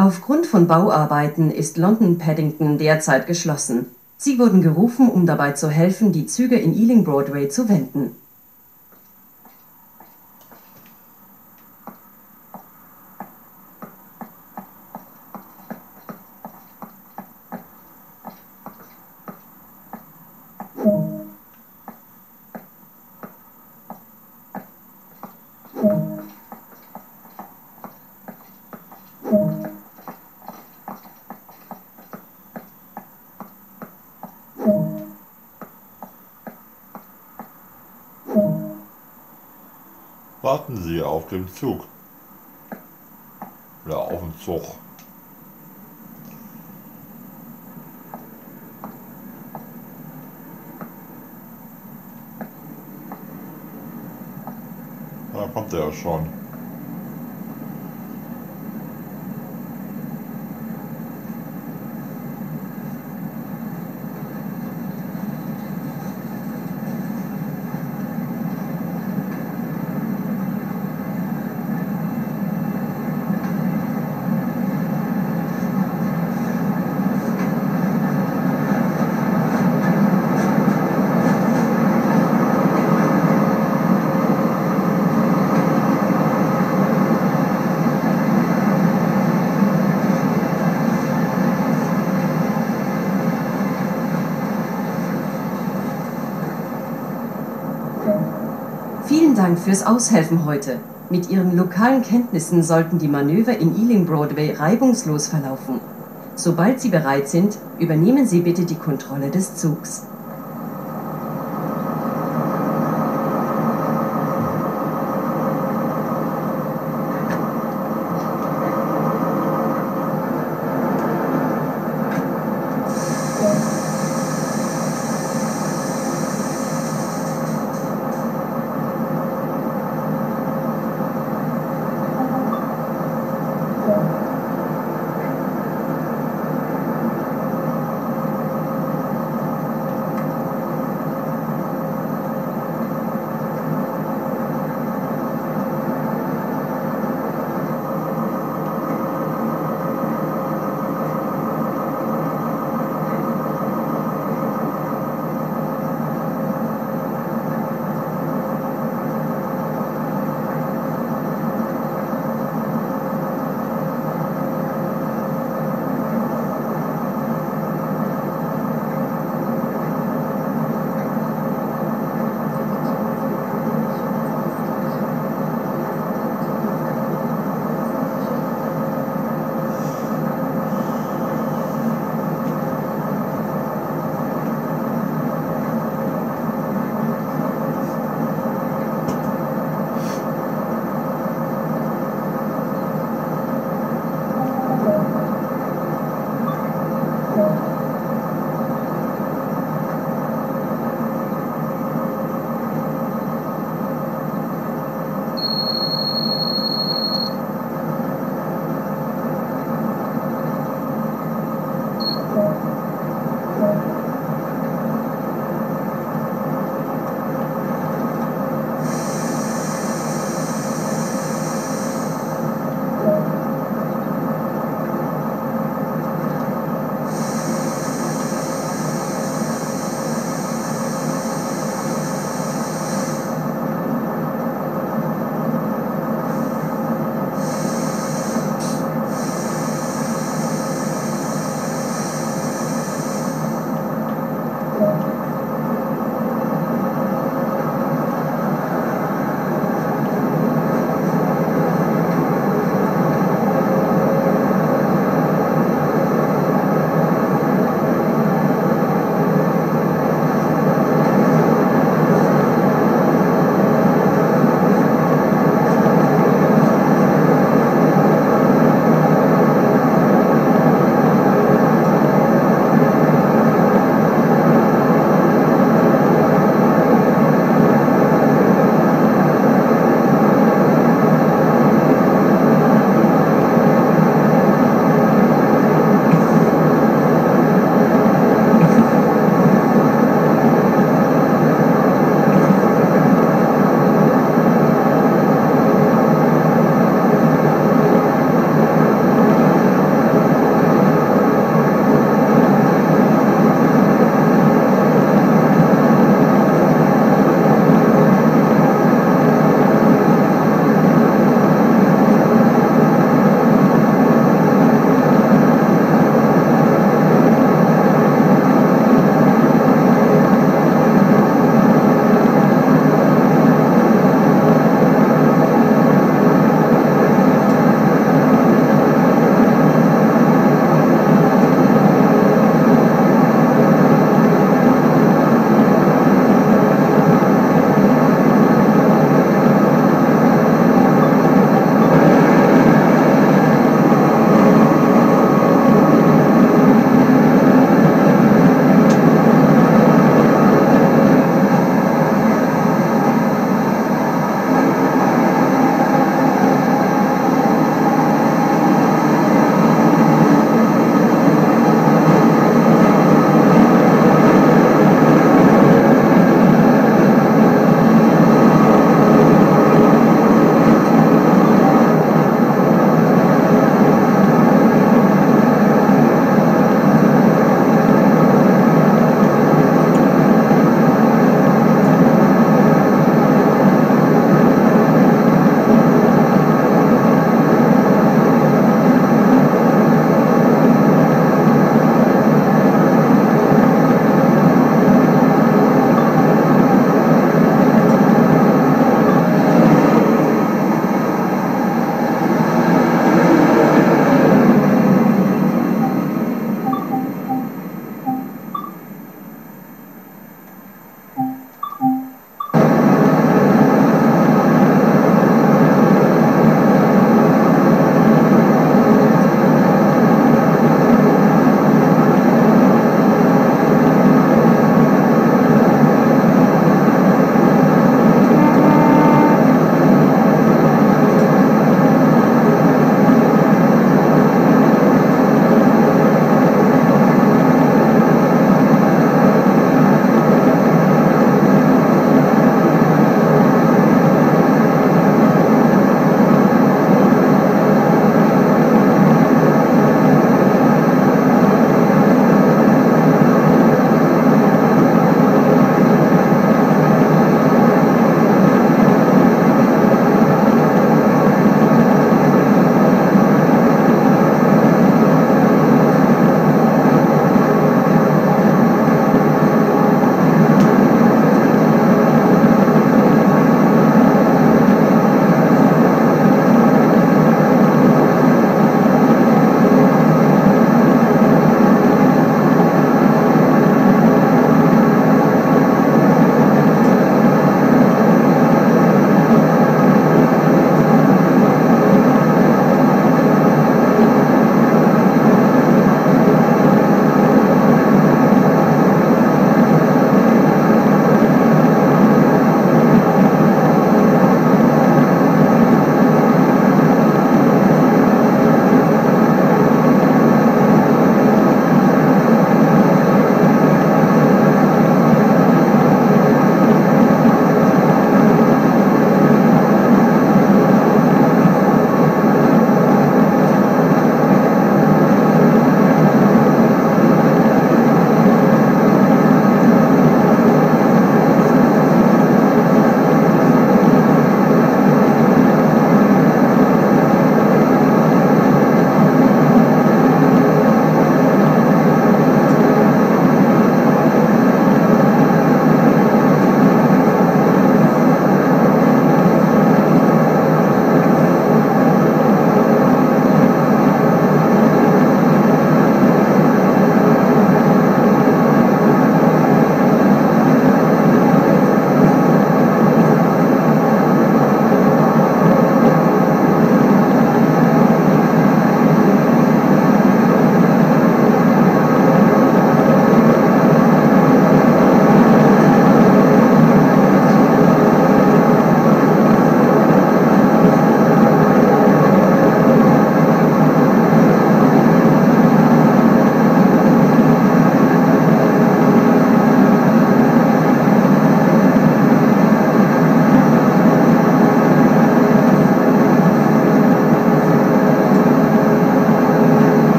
Aufgrund von Bauarbeiten ist London Paddington derzeit geschlossen. Sie wurden gerufen, um dabei zu helfen, die Züge in Ealing Broadway zu wenden. Auf dem Zug. Oder auf dem Zug. Da kommt er ja schon. Dank fürs Aushelfen heute. Mit Ihren lokalen Kenntnissen sollten die Manöver in Ealing Broadway reibungslos verlaufen. Sobald Sie bereit sind, übernehmen Sie bitte die Kontrolle des Zugs.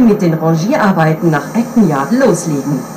Mit den Rangierarbeiten nach Yard loslegen.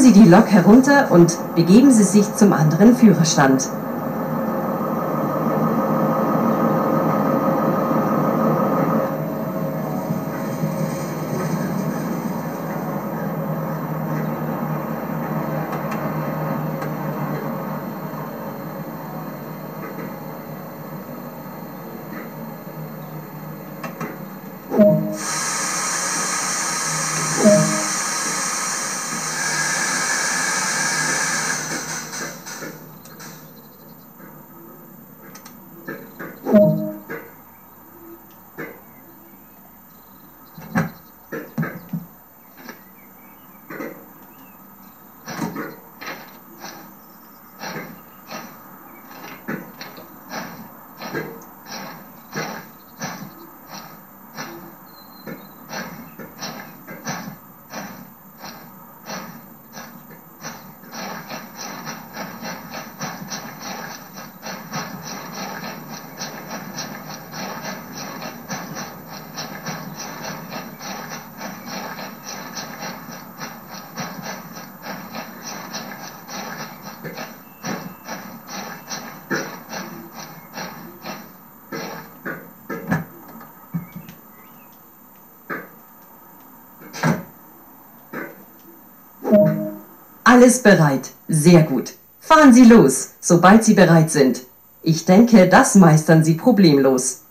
Sie die Lok herunter und begeben Sie sich zum anderen Führerstand. Alles bereit. Sehr gut. Fahren Sie los, sobald Sie bereit sind. Ich denke, das meistern Sie problemlos.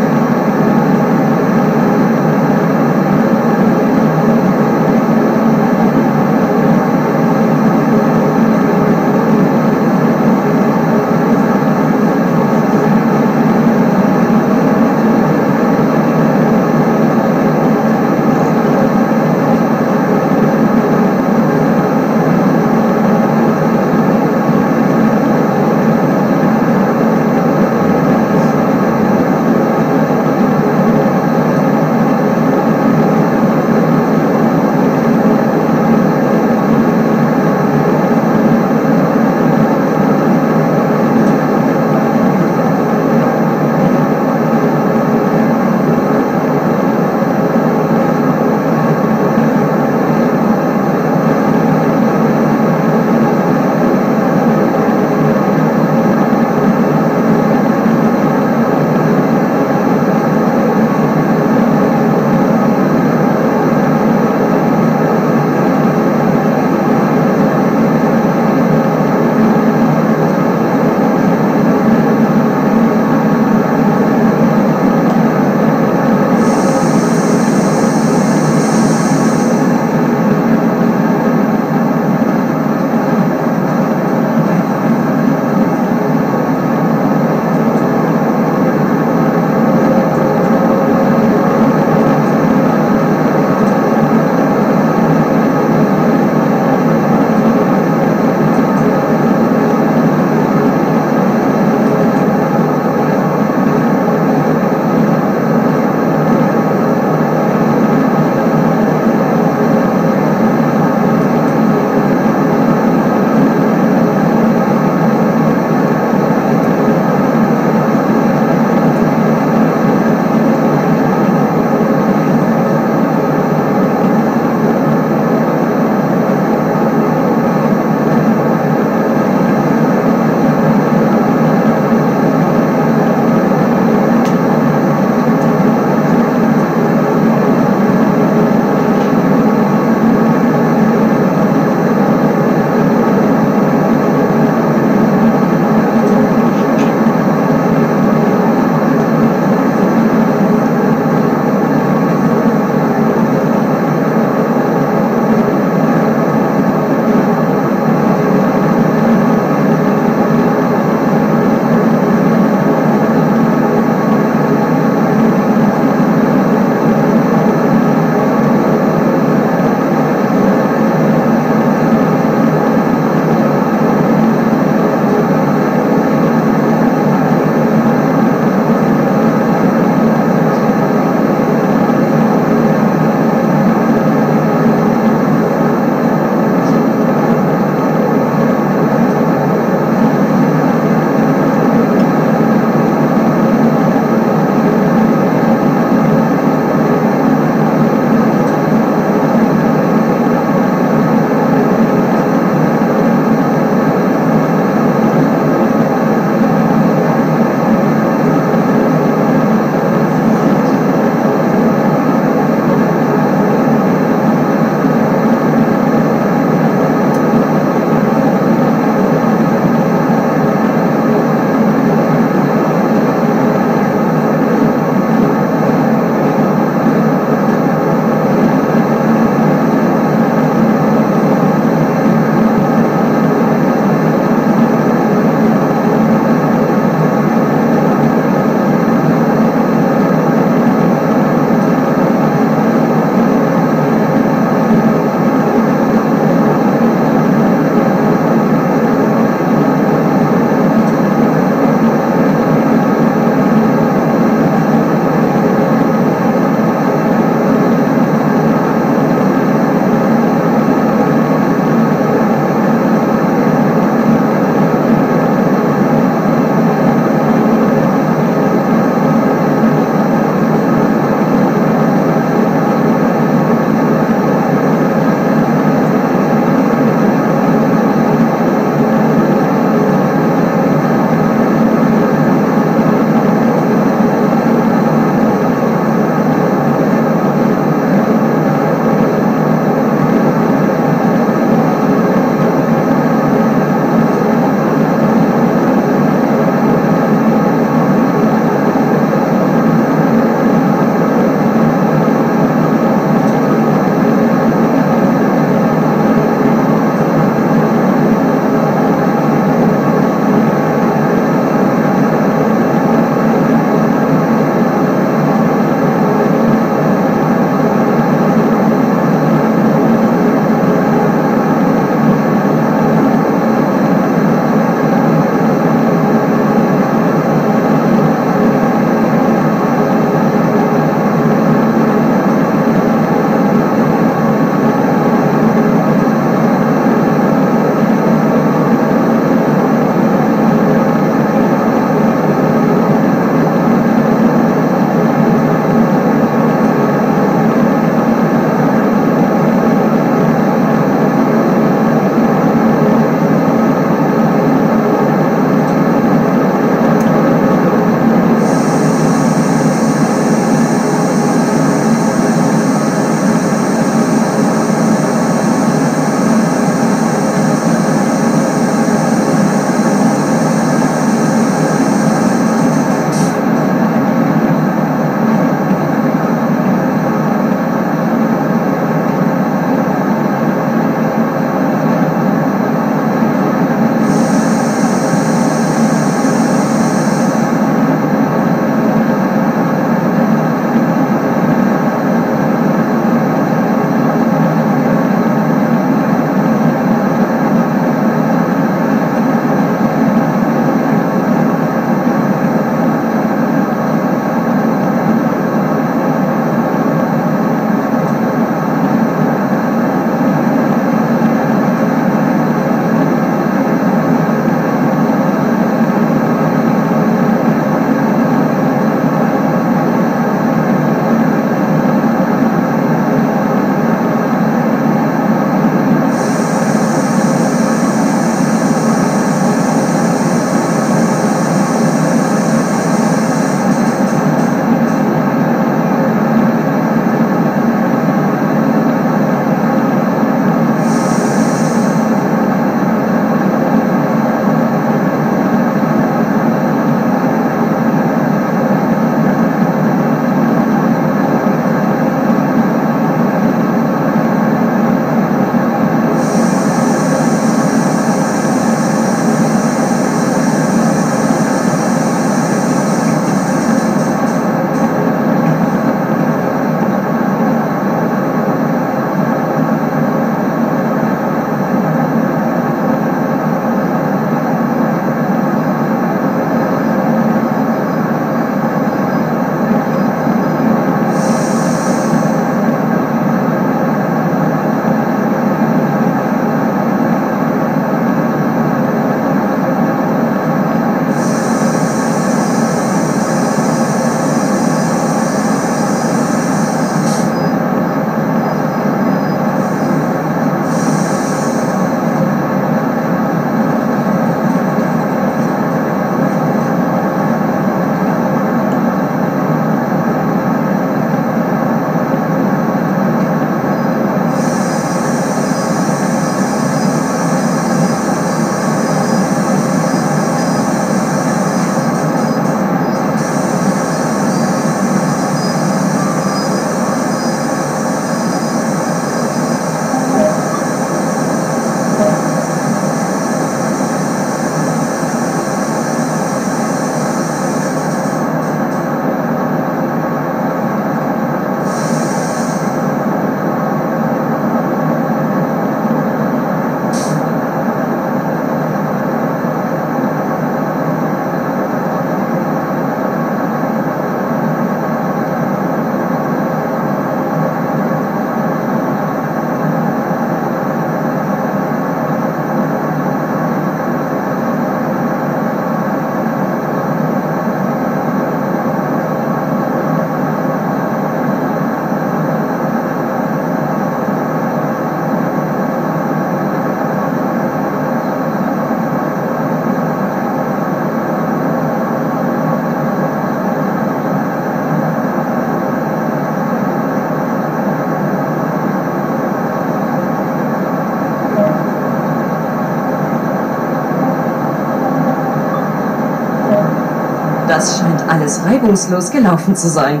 Reibungslos gelaufen zu sein.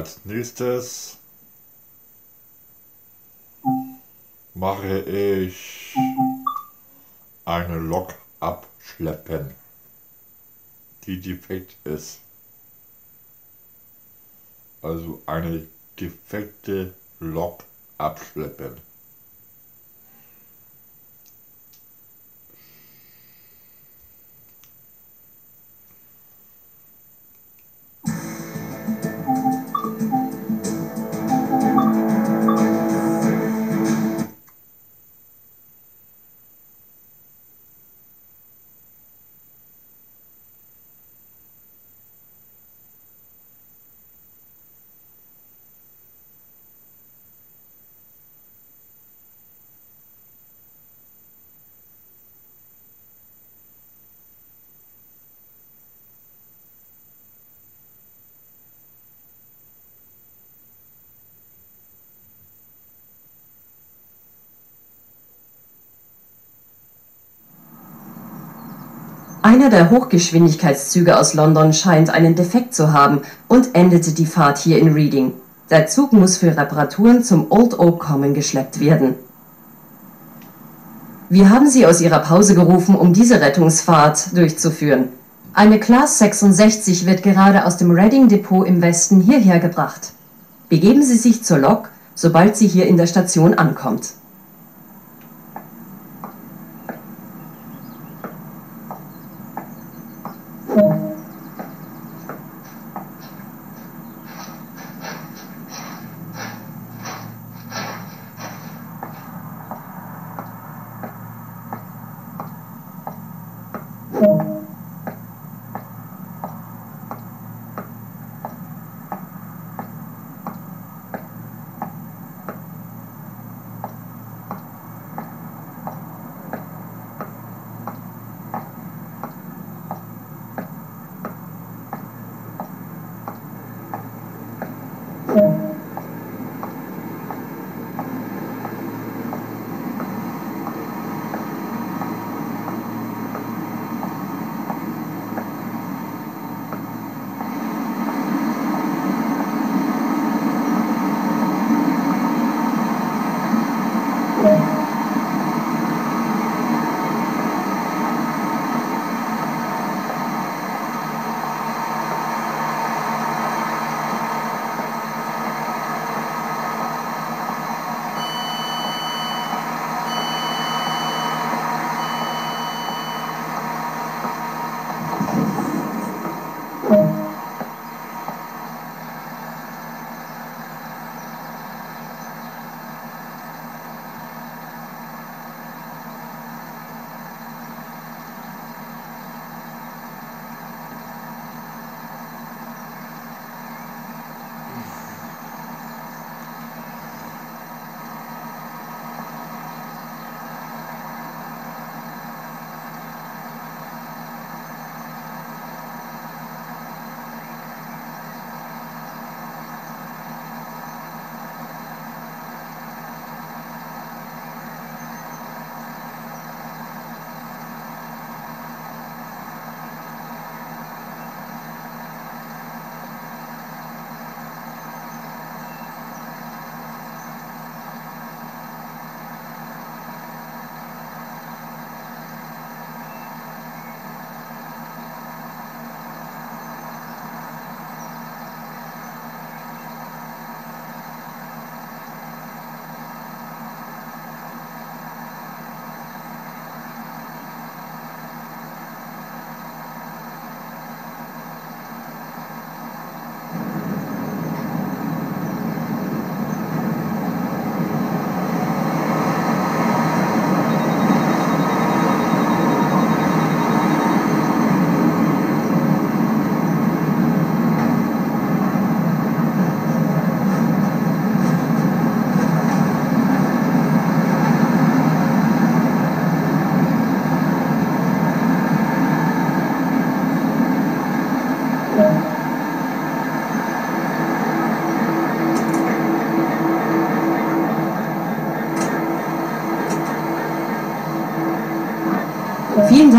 Als nächstes mache ich eine Lok abschleppen, die defekt ist. Also eine defekte Lok abschleppen. Einer der Hochgeschwindigkeitszüge aus London scheint einen Defekt zu haben und endete die Fahrt hier in Reading. Der Zug muss für Reparaturen zum Old Oak Common geschleppt werden. Wir haben Sie aus Ihrer Pause gerufen, um diese Rettungsfahrt durchzuführen. Eine Class 66 wird gerade aus dem Reading Depot im Westen hierher gebracht. Begeben Sie sich zur Lok, sobald sie hier in der Station ankommt.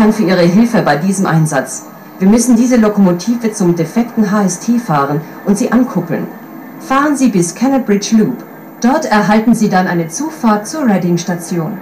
Dank für Ihre Hilfe bei diesem Einsatz. Wir müssen diese Lokomotive zum defekten HST fahren und sie ankuppeln. Fahren Sie bis Cannerbridge Loop. Dort erhalten Sie dann eine Zufahrt zur Reading-Station.